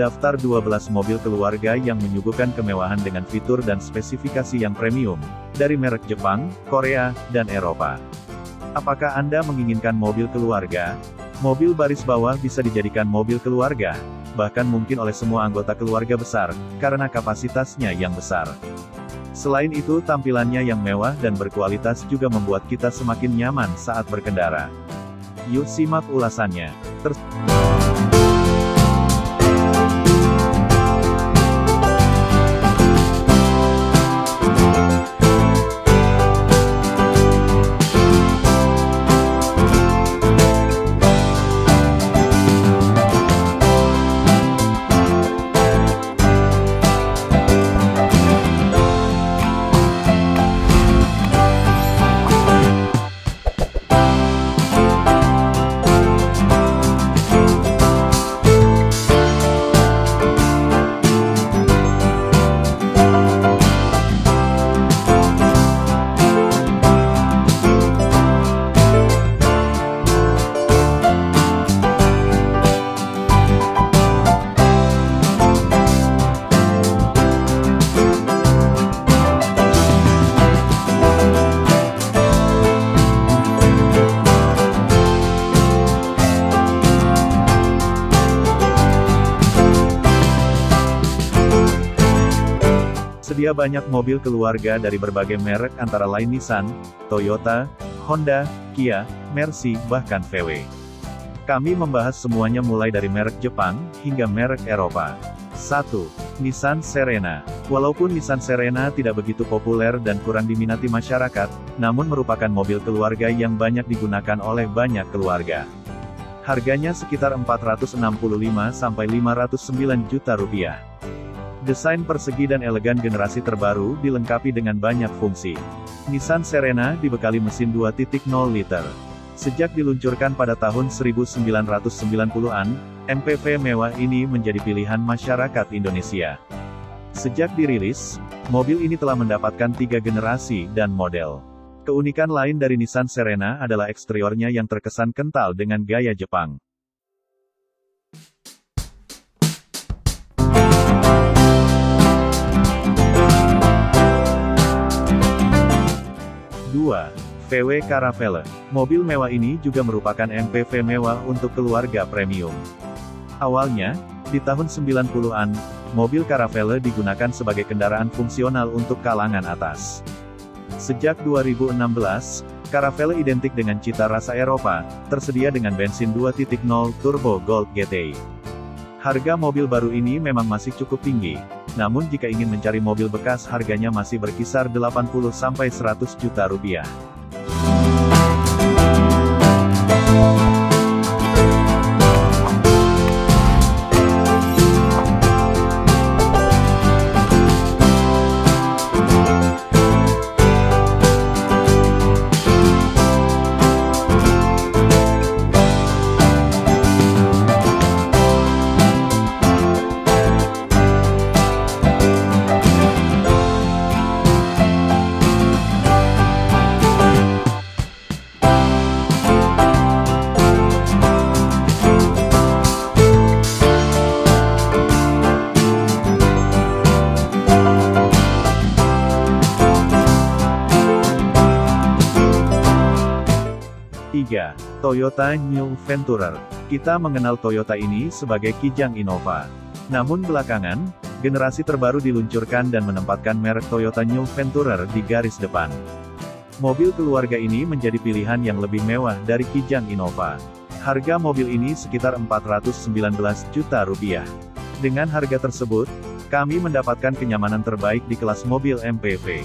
daftar 12 mobil keluarga yang menyuguhkan kemewahan dengan fitur dan spesifikasi yang premium, dari merek Jepang, Korea, dan Eropa. Apakah Anda menginginkan mobil keluarga? Mobil baris bawah bisa dijadikan mobil keluarga, bahkan mungkin oleh semua anggota keluarga besar, karena kapasitasnya yang besar. Selain itu tampilannya yang mewah dan berkualitas juga membuat kita semakin nyaman saat berkendara. Yuk simak ulasannya. Tersedia banyak mobil keluarga dari berbagai merek antara lain Nissan, Toyota, Honda, Kia, Mercy, bahkan VW. Kami membahas semuanya mulai dari merek Jepang, hingga merek Eropa. 1. Nissan Serena. Walaupun Nissan Serena tidak begitu populer dan kurang diminati masyarakat, namun merupakan mobil keluarga yang banyak digunakan oleh banyak keluarga. Harganya sekitar 465 sampai 509 juta rupiah. Desain persegi dan elegan generasi terbaru dilengkapi dengan banyak fungsi. Nissan Serena dibekali mesin 2.0 liter. Sejak diluncurkan pada tahun 1990-an, MPV mewah ini menjadi pilihan masyarakat Indonesia. Sejak dirilis, mobil ini telah mendapatkan tiga generasi dan model. Keunikan lain dari Nissan Serena adalah eksteriornya yang terkesan kental dengan gaya Jepang. 2. VW Caravelle. Mobil mewah ini juga merupakan MPV mewah untuk keluarga premium. Awalnya, di tahun 90-an, mobil Caravelle digunakan sebagai kendaraan fungsional untuk kalangan atas. Sejak 2016, Caravelle identik dengan cita rasa Eropa, tersedia dengan bensin 2.0 turbo Gold GTI. Harga mobil baru ini memang masih cukup tinggi, namun jika ingin mencari mobil bekas harganya masih berkisar 80-100 juta rupiah. Toyota New Venturer. Kita mengenal Toyota ini sebagai Kijang Innova. Namun belakangan, generasi terbaru diluncurkan dan menempatkan merek Toyota New Venturer di garis depan. Mobil keluarga ini menjadi pilihan yang lebih mewah dari Kijang Innova. Harga mobil ini sekitar 419 juta rupiah. Dengan harga tersebut, kami mendapatkan kenyamanan terbaik di kelas mobil MPV.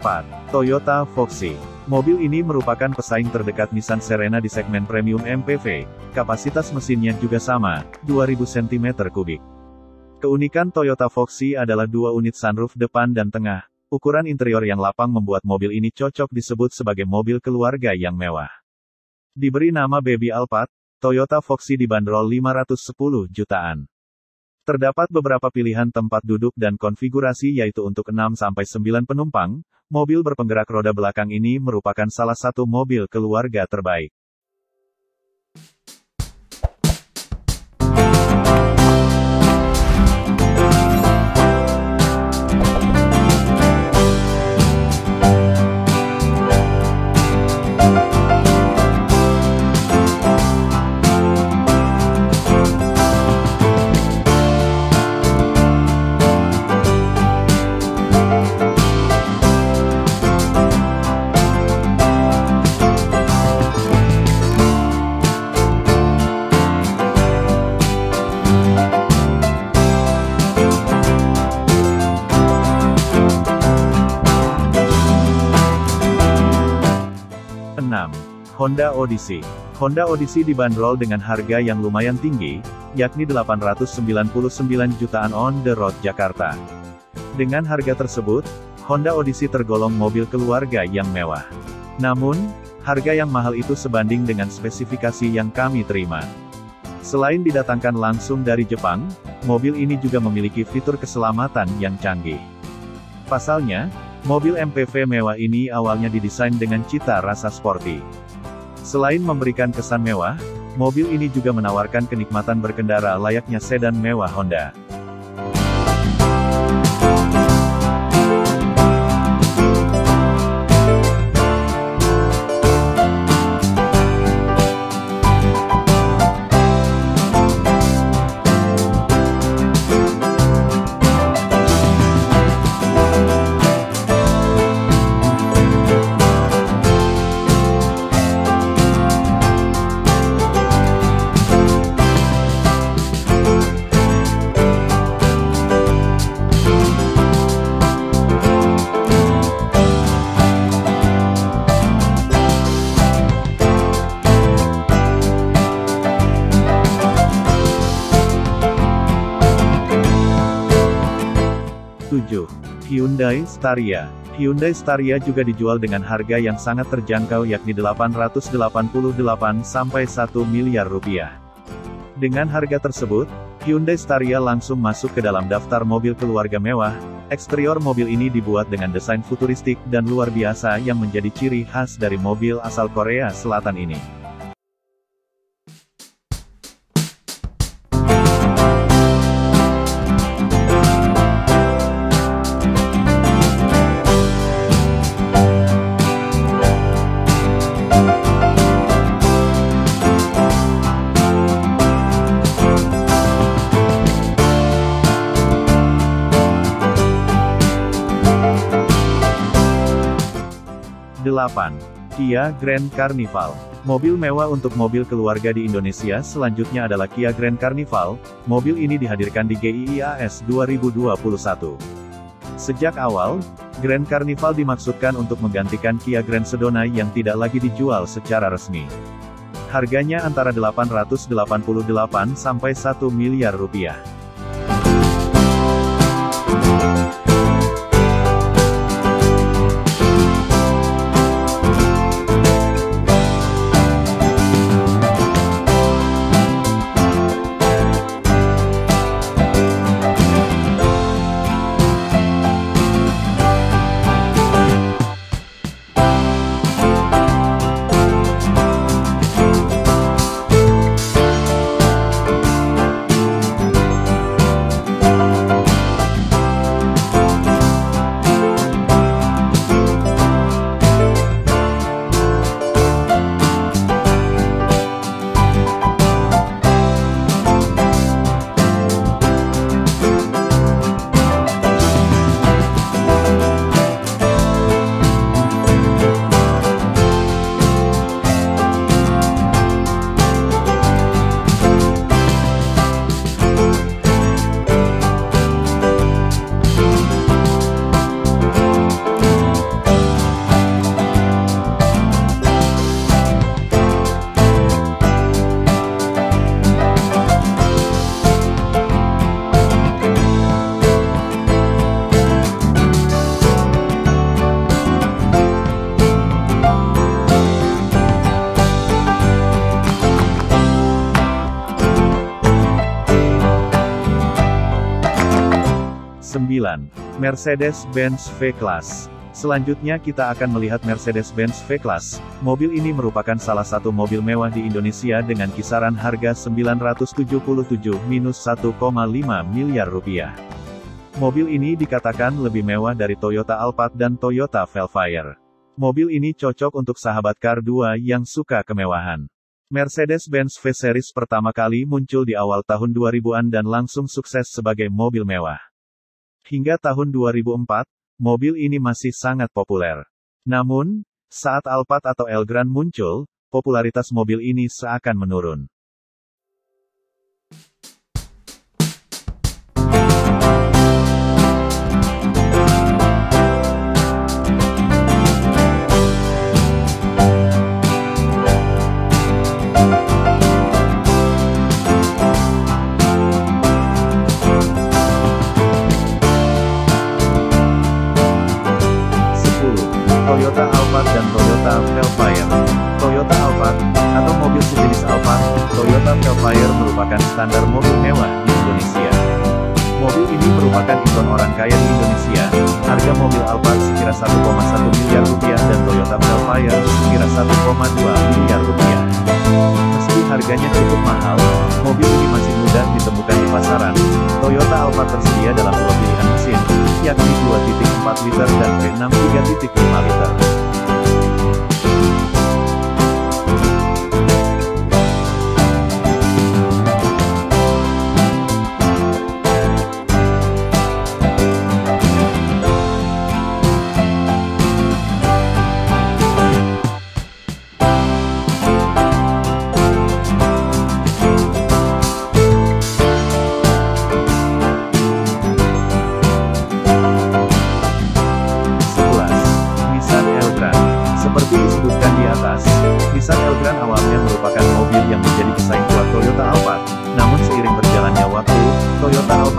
4. Toyota Foxy. Mobil ini merupakan pesaing terdekat Nissan Serena di segmen premium MPV. Kapasitas mesinnya juga sama, 2000 cm3. Keunikan Toyota Foxy adalah dua unit sunroof depan dan tengah. Ukuran interior yang lapang membuat mobil ini cocok disebut sebagai mobil keluarga yang mewah. Diberi nama Baby Alphard, Toyota Foxy dibanderol 510 jutaan. Terdapat beberapa pilihan tempat duduk dan konfigurasi yaitu untuk 6-9 penumpang, mobil berpenggerak roda belakang ini merupakan salah satu mobil keluarga terbaik. Honda Odyssey. Honda Odyssey dibanderol dengan harga yang lumayan tinggi, yakni 899 jutaan on the road Jakarta. Dengan harga tersebut, Honda Odyssey tergolong mobil keluarga yang mewah. Namun, harga yang mahal itu sebanding dengan spesifikasi yang kami terima. Selain didatangkan langsung dari Jepang, mobil ini juga memiliki fitur keselamatan yang canggih. Pasalnya, Mobil MPV mewah ini awalnya didesain dengan cita rasa sporty. Selain memberikan kesan mewah, mobil ini juga menawarkan kenikmatan berkendara layaknya sedan mewah Honda. Hyundai Staria Hyundai Staria juga dijual dengan harga yang sangat terjangkau yakni 888 sampai 1 miliar rupiah. Dengan harga tersebut, Hyundai Staria langsung masuk ke dalam daftar mobil keluarga mewah. Eksterior mobil ini dibuat dengan desain futuristik dan luar biasa yang menjadi ciri khas dari mobil asal Korea Selatan ini. 8. Kia Grand Carnival. Mobil mewah untuk mobil keluarga di Indonesia selanjutnya adalah Kia Grand Carnival. Mobil ini dihadirkan di GIIAS 2021. Sejak awal, Grand Carnival dimaksudkan untuk menggantikan Kia Grand Sedona yang tidak lagi dijual secara resmi. Harganya antara 888 sampai 1 miliar rupiah. Mercedes-Benz V-Class. Selanjutnya kita akan melihat Mercedes-Benz V-Class. Mobil ini merupakan salah satu mobil mewah di Indonesia dengan kisaran harga 977-1,5 miliar rupiah. Mobil ini dikatakan lebih mewah dari Toyota Alphard dan Toyota Velfire. Mobil ini cocok untuk sahabat Car 2 yang suka kemewahan. Mercedes-Benz V-Series pertama kali muncul di awal tahun 2000-an dan langsung sukses sebagai mobil mewah. Hingga tahun 2004, mobil ini masih sangat populer. Namun, saat Alphard atau Elgrand muncul, popularitas mobil ini seakan menurun. Velfire merupakan standar mobil mewah di Indonesia. Mobil ini merupakan ikon orang kaya di Indonesia. Harga mobil Alphard sekira 1,1 miliar rupiah dan Toyota Velfire sekira 1,2 miliar rupiah. Meski harganya cukup mahal, mobil ini masih mudah ditemukan di pasaran. Toyota Alphard tersedia dalam dua pilihan mesin, yakni 2.4 liter dan V6 3.5 liter.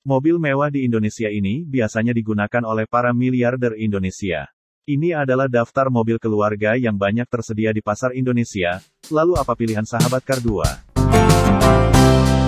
Mobil mewah di Indonesia ini biasanya digunakan oleh para miliarder Indonesia. Ini adalah daftar mobil keluarga yang banyak tersedia di pasar Indonesia. Lalu apa pilihan sahabat Kar 2?